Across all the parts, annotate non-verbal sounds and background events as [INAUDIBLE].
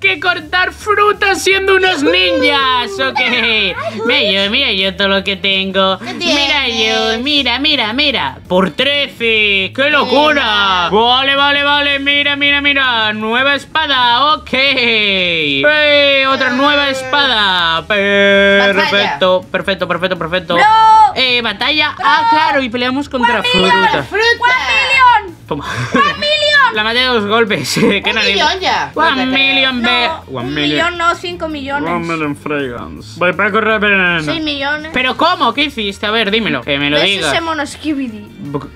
que cortar frutas siendo unos ninjas, ok. Mira yo, mira yo todo lo que tengo. Mira yo, mira, mira, mira. Por 13, ¡qué locura! Vale, vale, vale, mira, mira, mira. Nueva espada, ok. Eh, otra nueva espada. Perfecto, perfecto, perfecto, perfecto. Eh, batalla. Ah, claro, y peleamos contra frutas. ¡Fruta! ¡Million! Toma. ¡Million! La maté de dos golpes. ¿Qué Un millón ya. One million be- No, One un million. millón, no, cinco millones. fragrance. Voy para correr veneno. Seis millones. ¿Pero cómo? ¿Qué hiciste? A ver, dímelo. Que me lo ¿Ves diga. ese mono Skibidi?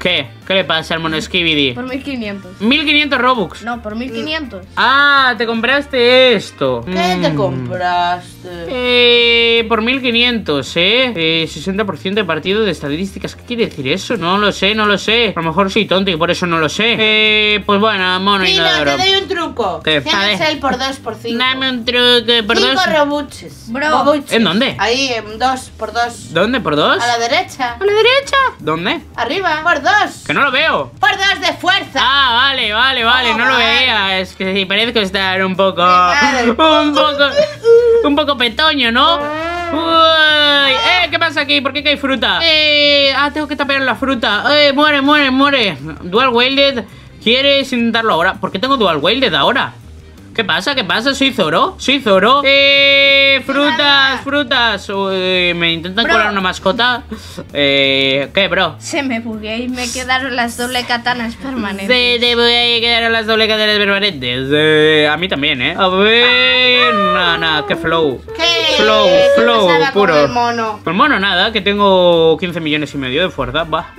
¿Qué? ¿Qué le pasa al mono Skibidi? Por 1500. 1500 Robux. No, por 1500. Ah, te compraste esto. ¿Qué te Mm. compraste? Eh, por 1500, ¿eh? eh 60% de partido de estadísticas. ¿Qué quiere decir eso? No lo sé, no lo sé. A lo mejor soy tonto y por eso no lo sé. Eh, pues bueno, mono y nada, te doy un truco. ¿Qué? Tienes A ver. el por 2 por 5. Dame un truque por Cinco dos. robuches. Bro. Robuches. ¿En dónde? Ahí, en 2 por 2. ¿Dónde? ¿Por dos? A la derecha. ¿A la derecha? ¿Dónde? Arriba. Por 2. Que no lo veo. Por 2 de fuerza. Ah, vale, vale, vale, Oh, no lo veía. Es que sí, parezco estar un poco. [LAUGHS] Un poco. Un poco petoño, ¿no? Uy, eh, ¿qué pasa aquí? ¿Por qué cae fruta? Eh, ah, tengo que tapear la fruta. Eh, muere, muere, muere. Dual Wielded. ¿Quieres intentarlo ahora? ¿Por qué tengo Dual Wielded ahora? ¿Qué pasa? ¿Qué pasa? ¿Soy Zoro? ¿Soy Zoro? ¡Eh! ¡Frutas! ¡Frutas! Uy, ¿Me intentan Bro. colar una mascota? Eh... ¿Qué, bro? Se me bugué y me quedaron las doble katanas permanentes. Se te voy a quedar las doble cadenas permanentes. Eh, a mí también, ¿eh? A ver. Nada, nada, qué flow. ¿Qué? Flow, ¿Qué flow, pasaba con puro. el mono? Pues bueno, nada, que tengo 15 millones y medio de fuerza. Va.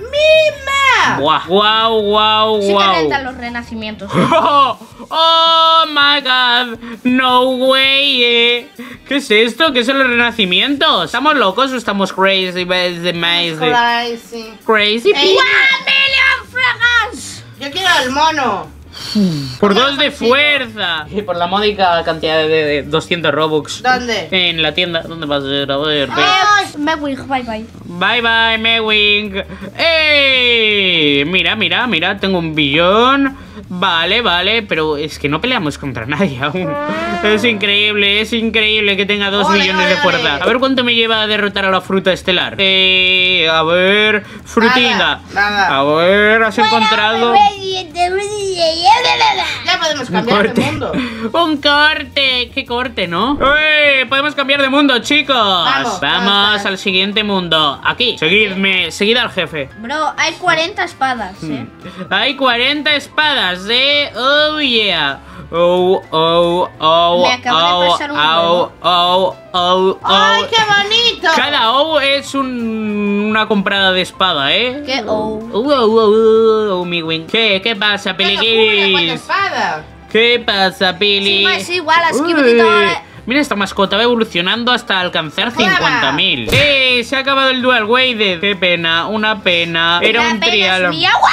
¡Mima! Guau, guau, guau, Sí rentan los renacimientos. Oh, [LAUGHS] oh my god, no way. eh. ¿Qué es esto? ¿Qué son los renacimientos? ¿Estamos locos o estamos crazy? Crazy, amazing? Crazy. Crazy. Ey, ¡Million fragas! Yo quiero el mono. Por dos de fuerza. Y por la módica cantidad de, de 200 Robux. ¿Dónde? En la tienda. ¿Dónde vas a ir? A ver. ve. ¡Ay! Mewing, bye bye. Bye bye, Mewing. ¡Ey! Mira, mira, mira. Tengo un billón. Vale, vale. Pero es que no peleamos contra [LAUGHS] nadie aún. Es increíble, es increíble que tenga dos Ole, millones de fuerza. A ver cuánto me lleva a derrotar a la fruta estelar. Eh, a ver. Nada. A ver, has encontrado. Ya podemos cambiar de mundo. [LAUGHS] Un corte. ¿Qué corte, no? Podemos cambiar de mundo, chicos. Vamos, Vamos vamos. al siguiente mundo. Aquí. Seguidme. Seguid al jefe. Bro, hay 40 espadas, Mm. eh. Hay 40 espadas, eh. Oh, yeah. Oh, oh, oh. Me acabo de oh, pasar un oh, huevo. oh, oh, ¡Ay, oh. qué bonito! Cada O es un- una comprada de espada, ¿eh? ¿Qué O? Uh, uh, uh, uh, uh, mi wing. ¿Qué? ¿Qué pasa, ¡Qué locura ¿Qué pasa, Pili? Sí, pues, igual. Mira, esta mascota va evolucionando hasta alcanzar ¡Juega! 50.000. ¡Eh! Se ha acabado el Dual Weighted. ¡Qué pena! Una pena. Era La un trial. es mi abuelo.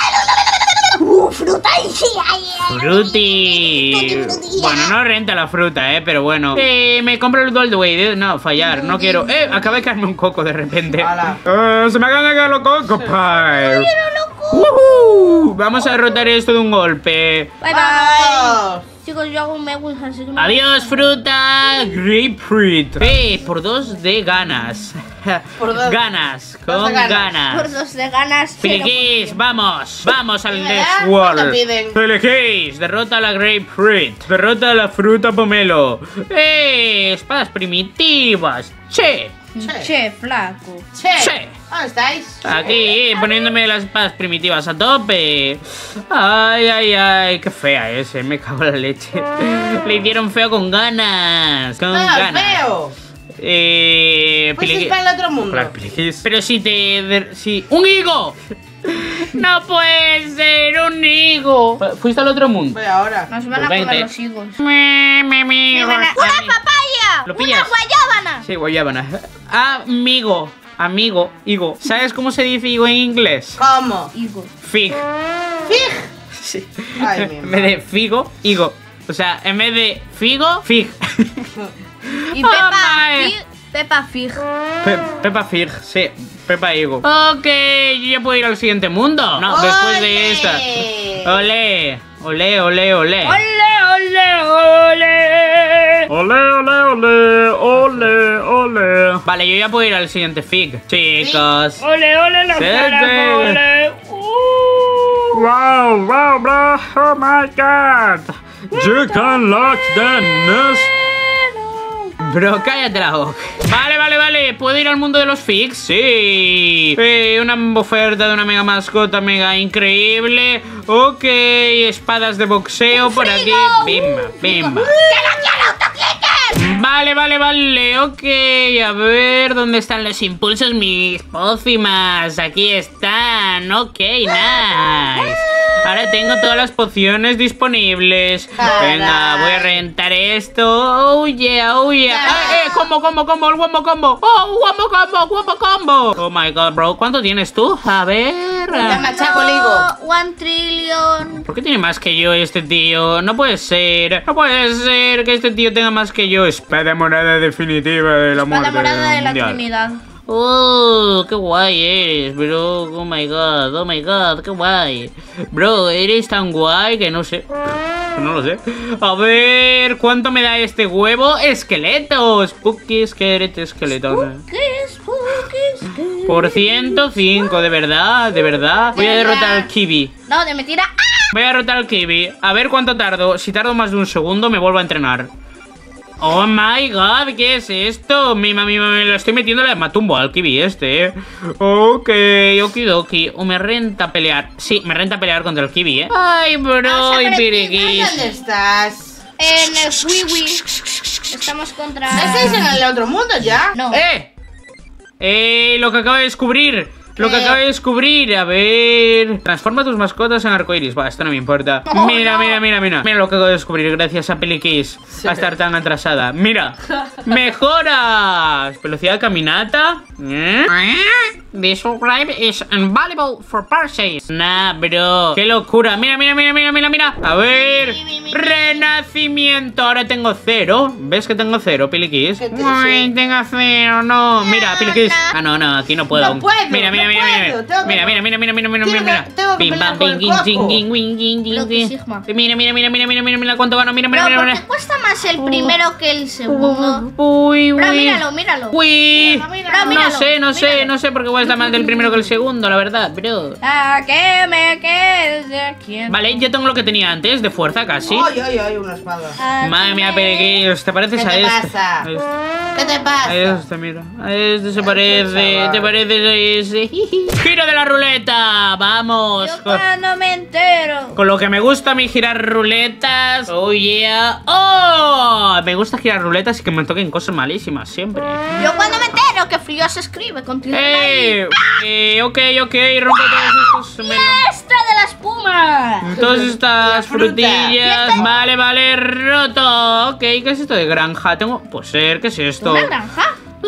¡Uh, fruta y. Fruti. Bueno, no renta la fruta, eh, pero bueno. Eh, me compro el Dual Weighted. No, fallar, no quiero. Eh, acaba de caerme un coco de repente. Eh, se me acaban de caer los cocos, pie. Woohoo. Vamos a derrotar esto de un golpe. Bye bye. ¡Vamos! Chicos, yo hago un Mewing, así que Adiós, fruta. Grapefruit. Eh, por dos de ganas. [LAUGHS] Por dos. Ganas, con de ganas. ganas. Por dos de ganas. vamos, vamos al ¿Y me Next? World. Piliquis, derrota a la Grapefruit, derrota a la fruta pomelo. ¡Eh! Espadas primitivas. Che, Che, flaco. ¡Che! Che. ¿Dónde estáis? aquí poniéndome las espadas primitivas a tope. Ay, ay, ay, qué fea es, eh, me cago en la leche. Le hicieron feo con ganas, con ¡No, ganas. feo! Eh, Pues es para el otro mundo. Pero si te. Si. ¡Un higo! ¡No puede ser un higo! Fuiste al otro mundo. Voy ahora. Nos van Pues a comer vente. los higos. Me, me, me. ¿Lo pillas? ¡Una guayábana! Sí, guayábana. Amigo. Amigo. Higo. ¿Sabes cómo se dice higo en inglés? ¿Cómo? Higo. Fig. ¡Fij! Sí. Ay, [LAUGHS] mi en vez de figo, higo. O sea, en vez de figo, fig. [LAUGHS] Y Oh, Pepa. Fig. Pepa Fig. Pe- Fig, sí. Peppa Higo. Ok, yo ya puedo ir al siguiente mundo. No, después de ¡Ole! esta. Ole, ole, ole, ole. ¡Ole, ole, ole! Vale, yo ya puedo ir al siguiente fig. Chicos. ¡Ole, ole, los Sí, caracoles! ¡Uh! Wow, wow, bro. Oh my god. You can lock the nest. Bro, cállate la boca. Vale, vale, vale. ¿Puedo ir al mundo de los figs? Sí. Eh, una oferta de una mega mascota mega increíble. Ok, espadas de boxeo por aquí. Bimba, bimba. Vale, vale, vale, ok, a ver, ¿dónde están los impulsos? Mis pócimas, aquí están, ok, nice Ahora tengo todas las pociones disponibles Venga, voy a rentar esto, oh yeah, oh yeah ¡Eh, eh, combo, combo, combo, el wombo combo! ¡Oh, wombo combo, wombo combo! Oh my god, bro, ¿cuánto tienes tú? A ver... Ya machaco ligo. One trillion. ¿Por qué tiene más que yo este tío? No puede ser. No puede ser que este tío tenga más que yo. Espada morada definitiva de la La muerte morada de la. Trinidad. Oh, qué guay eres, bro. Oh my god, oh my god, qué guay. Bro, eres tan guay que no sé. No lo sé. A ver, ¿cuánto me da este huevo? Esqueletos. Spooky esqueleto, esqueleto. Por 105, de verdad, de verdad. Voy a derrotar al Kiwi. No, de mentira. Voy a derrotar al Kiwi. A ver cuánto tardo. Si tardo más de un segundo, me vuelvo a entrenar. Oh my god, ¿qué es esto? Mima, mima, me lo estoy metiendo la matumbo al Kiwi este, eh. Ok, okidoki. O me renta pelear. Sí, me renta pelear contra el Kiwi, eh. Ay, bro, y piriquis. ¿Dónde estás? En el Wiwi. Estamos contra. ¿Estáis en el otro mundo ya? No. ¡Eh! ¡Eh! Lo que acabo de descubrir. Lo que acabo de descubrir, a ver. Transforma tus mascotas en arcoiris. Va, esto no me importa. [LAUGHS] Oh, mira, no. mira, mira, mira. Mira lo que acabo de descubrir gracias a Peliquis. Va a estar tan atrasada. Mira. [LAUGHS] ¡Mejoras! Velocidad de caminata. ¿Eh? This is invaluable for purchase. Nah, bro. ¡Qué locura! Mira, mira, mira, mira, mira, mira. A ver. Renacimiento. Ahora tengo cero. ¿Ves que tengo cero, Piliquis? Ay, sí. tengo cero, no. Mira, Piliquis. Ah, no, no, aquí no puedo. No puedo, Mira, mira, mira, mira. Mira, mira, mira, mira, mira, mira, Tengo mira. Sigma. Mira, mira, mira, mira, mira, mira, mira cuánto gano. Mira, mira, mira, ¿por qué mira. cuesta más el primero que el segundo? Uy, uy. Míralo, míralo. Uy. No sé, no sé, no sé por qué cuesta más del primero que el segundo, la verdad, bro. ¿A qué me quedes? Vale, ya tengo lo que tenía antes, de fuerza casi. Ay, ay, ay, una espada. ¿A Madre qué mía, Pereguillos, ¿te pareces ¿Qué a te este? este. ¿Qué te pasa? A este, mira. A este se parece, te pareces a ese. [LAUGHS] ¡Giro de la ruleta! ¡Vamos! Yo cuando me entero. Con lo que me gusta a mí girar ruletas. Oh yeah. ¡Oh! Me gusta girar ruletas y que me toquen cosas malísimas siempre. Yo cuando me entero que frío se escribe con tilde ahí. ¡Eh! eh, ok, ok, rompo todos estos. me- ¡Fiesta de la espuma! Todas estas frutillas. Vale, vale, roto. Ok, ¿qué es esto de granja? Tengo. Pues ser, ¿qué es esto? ¿Una granja? ¡Eh,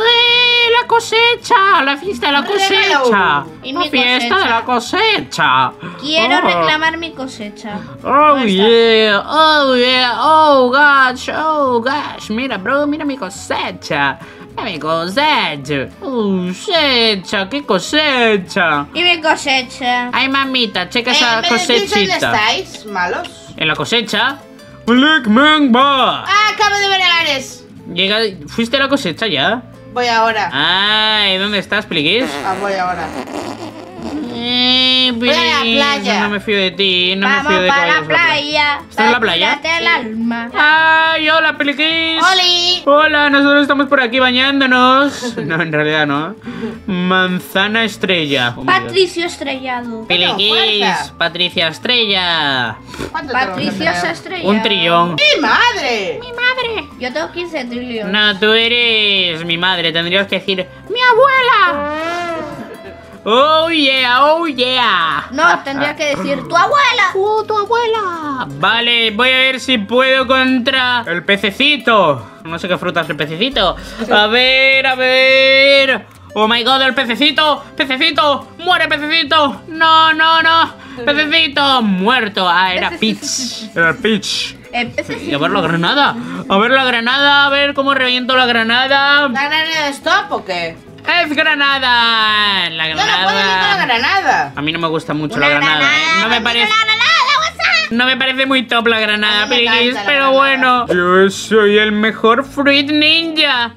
la cosecha! ¡La fiesta de la cosecha! Y ¡La mi fiesta cosecha. de la cosecha! Quiero Oh. reclamar mi cosecha. Oh yeah, oh yeah, oh gosh, oh gosh, mira bro, mira mi cosecha, mira mi cosecha, cosecha, qué cosecha. Y mi cosecha. Ay mamita, checa Eh, esa ¿me decís dónde cosechita. estáis, malos? En la cosecha. Black Mamba. Ah, acabo de ver a Ares. Llega, ¿fuiste a la cosecha ya? Voy ahora. Ay, ¿dónde estás, Pliguis? Ah, voy ahora. Eh, Voy a la playa. No me fío de ti, no me Vamos fío de para la playa. ¿Estás en la playa? El alma. ¡Ay, hola, Peliquis! ¡Oli! Hola, nosotros estamos por aquí bañándonos. [LAUGHS] No, en realidad no. Manzana estrella. Oh. Patricio estrellado. Peliquis. Patricia Estrella. ¿Cuánto tengo que Patricio estrellado. Un trillón. ¡Mi madre! Yo tengo 15 trillones. No, tú eres mi madre. Tendrías que decir mi abuela. Oh yeah, oh yeah. No, tendría que decir tu abuela. ¡Oh, tu abuela! Vale, voy a ver si puedo contra el pececito. No sé qué fruta es el pececito. A ver, a ver. Oh my god, el pececito. Pececito. Muere, pececito. No, no, no. Pececito. Muerto. Ah, era Peach. Era Peach. Pececito. Y a ver la granada. A ver la granada. A ver cómo reviento la granada. ¿La granada de stop o qué? ¡Es granada! La No, no puedo la granada. granada. A mí no me gusta mucho Una la granada. granada, ¿eh? No me parece. granada. No me parece muy top la granada, la pero granada. bueno. Yo soy el mejor Fruit Ninja.